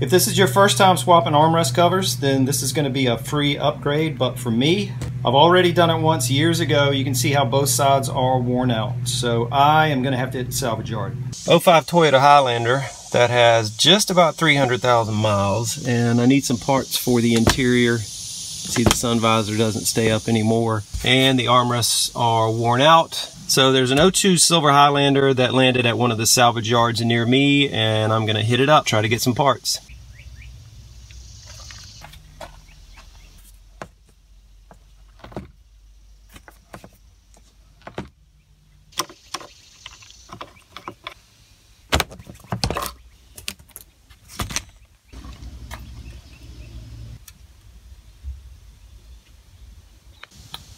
If this is your first time swapping armrest covers, then this is going to be a free upgrade. But for me, I've already done it once years ago. You can see how both sides are worn out. So I am going to have to hit the salvage yard. 05 Toyota Highlander that has just about 300,000 miles and I need some parts for the interior see the sun visor doesn't stay up anymore and the armrests are worn out so there's an 02 silver highlander that landed at one of the salvage yards near me and i'm gonna hit it up try to get some parts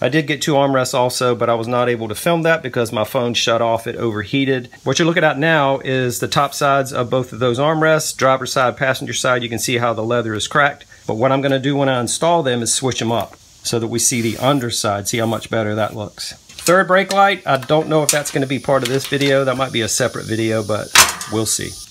I did get two armrests also, but I was not able to film that because my phone shut off, it overheated. What you're looking at now is the top sides of both of those armrests, driver side, passenger side. You can see how the leather is cracked. But what I'm gonna do when I install them is switch them up so that we see the underside, see how much better that looks. Third brake light, I don't know if that's gonna be part of this video. That might be a separate video, but we'll see.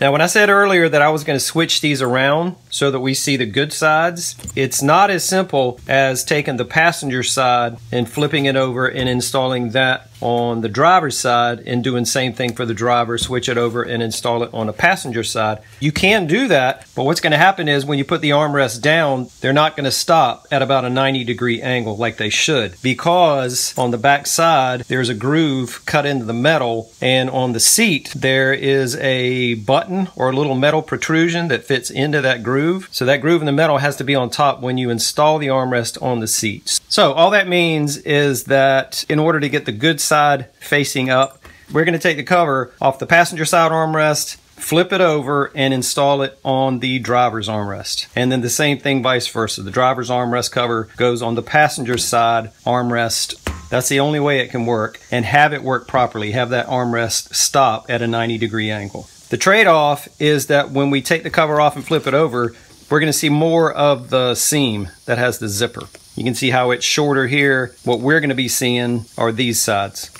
Now, when I said earlier that I was going to switch these around so that we see the good sides, it's not as simple as taking the passenger side and flipping it over and installing that on the driver's side and doing same thing for the driver, switch it over and install it on the passenger side. You can do that, but what's going to happen is when you put the armrest down, they're not going to stop at about a 90 degree angle like they should because on the back side, there's a groove cut into the metal and on the seat, there is a button or a little metal protrusion that fits into that groove. So that groove in the metal has to be on top when you install the armrest on the seats. So all that means is that in order to get the good side facing up. We're going to take the cover off the passenger side armrest, flip it over and install it on the driver's armrest. And then the same thing vice versa. The driver's armrest cover goes on the passenger side armrest. That's the only way it can work and have it work properly. Have that armrest stop at a 90 degree angle. The trade-off is that when we take the cover off and flip it over, we're going to see more of the seam that has the zipper. You can see how it's shorter here. What we're going to be seeing are these sides.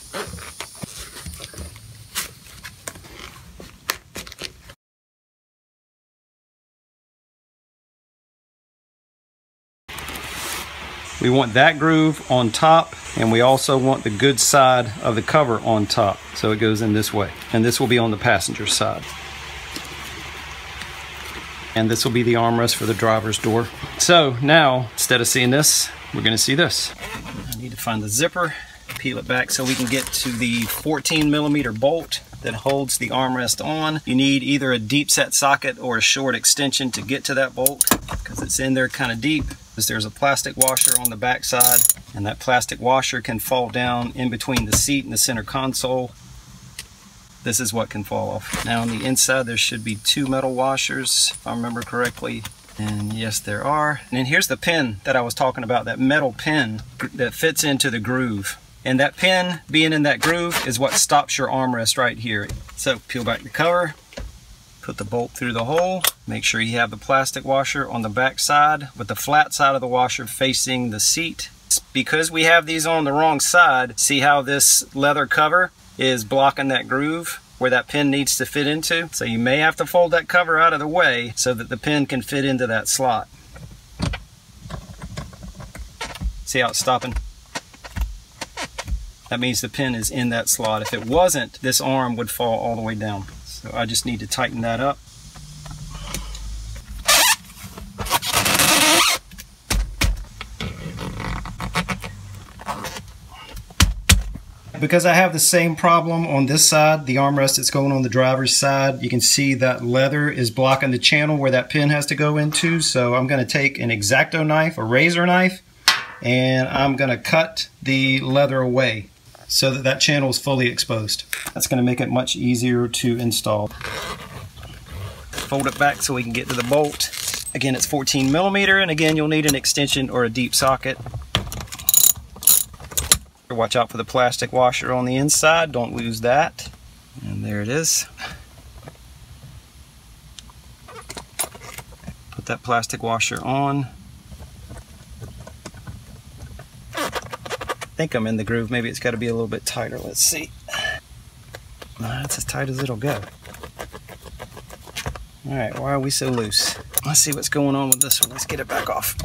We want that groove on top and we also want the good side of the cover on top. So it goes in this way. And this will be on the passenger side and this will be the armrest for the driver's door. So now, instead of seeing this, we're gonna see this. I need to find the zipper, peel it back so we can get to the 14 millimeter bolt that holds the armrest on. You need either a deep set socket or a short extension to get to that bolt because it's in there kind of deep. Because there's a plastic washer on the back side and that plastic washer can fall down in between the seat and the center console this is what can fall off. Now on the inside there should be two metal washers if I remember correctly. And yes, there are. And then here's the pin that I was talking about, that metal pin that fits into the groove. And that pin being in that groove is what stops your armrest right here. So peel back the cover, put the bolt through the hole, make sure you have the plastic washer on the back side with the flat side of the washer facing the seat. Because we have these on the wrong side, see how this leather cover is blocking that groove where that pin needs to fit into. So you may have to fold that cover out of the way so that the pin can fit into that slot. See how it's stopping? That means the pin is in that slot. If it wasn't, this arm would fall all the way down. So I just need to tighten that up. Because I have the same problem on this side, the armrest that's going on the driver's side, you can see that leather is blocking the channel where that pin has to go into. So I'm going to take an X-Acto knife, a razor knife, and I'm going to cut the leather away so that that channel is fully exposed. That's going to make it much easier to install. Fold it back so we can get to the bolt. Again, it's 14 millimeter, and again, you'll need an extension or a deep socket. Watch out for the plastic washer on the inside. Don't lose that. And there it is. Put that plastic washer on. I think I'm in the groove. Maybe it's got to be a little bit tighter. Let's see. That's as tight as it'll go. All right, why are we so loose? Let's see what's going on with this one. Let's get it back off.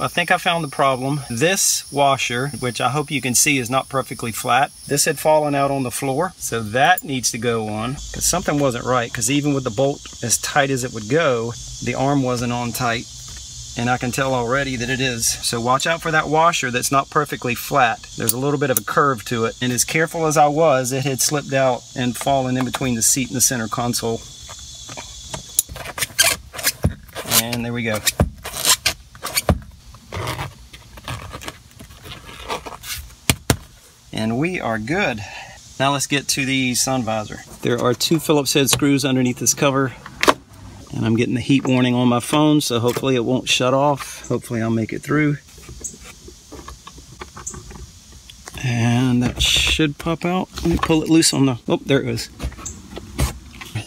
I think I found the problem. This washer, which I hope you can see is not perfectly flat, this had fallen out on the floor. So that needs to go on because something wasn't right because even with the bolt as tight as it would go, the arm wasn't on tight and I can tell already that it is. So watch out for that washer that's not perfectly flat. There's a little bit of a curve to it. And as careful as I was, it had slipped out and fallen in between the seat and the center console. And there we go. And we are good. Now let's get to the sun visor. There are two Phillips head screws underneath this cover and I'm getting the heat warning on my phone so hopefully it won't shut off hopefully I'll make it through and that should pop out let me pull it loose on the oh there it goes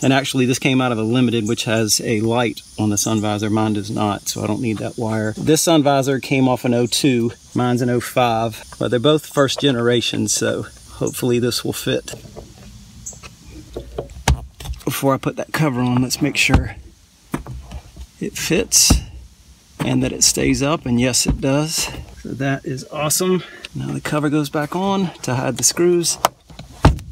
and actually this came out of a limited which has a light on the sun visor. Mine does not so I don't need that wire. This sun visor came off an 02 mine's an 05 but they're both first generation so hopefully this will fit. Before I put that cover on let's make sure it fits and that it stays up and yes it does. So that is awesome. Now the cover goes back on to hide the screws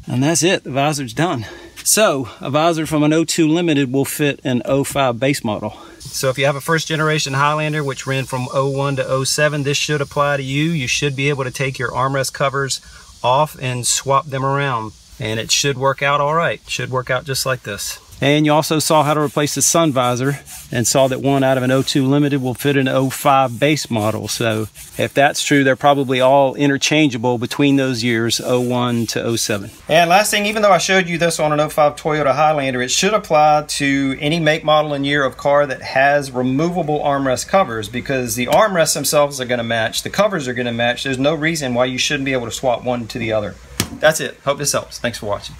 and that's it. The visor's done so a visor from an 02 limited will fit an 05 base model. So if you have a first generation Highlander which ran from 01 to 07 this should apply to you. You should be able to take your armrest covers off and swap them around and it should work out all right. Should work out just like this and you also saw how to replace the sun visor and saw that one out of an 02 Limited will fit an 05 base model. So if that's true, they're probably all interchangeable between those years 01 to 07. And last thing, even though I showed you this on an 05 Toyota Highlander, it should apply to any make, model, and year of car that has removable armrest covers because the armrests themselves are going to match, the covers are going to match. There's no reason why you shouldn't be able to swap one to the other. That's it. Hope this helps. Thanks for watching.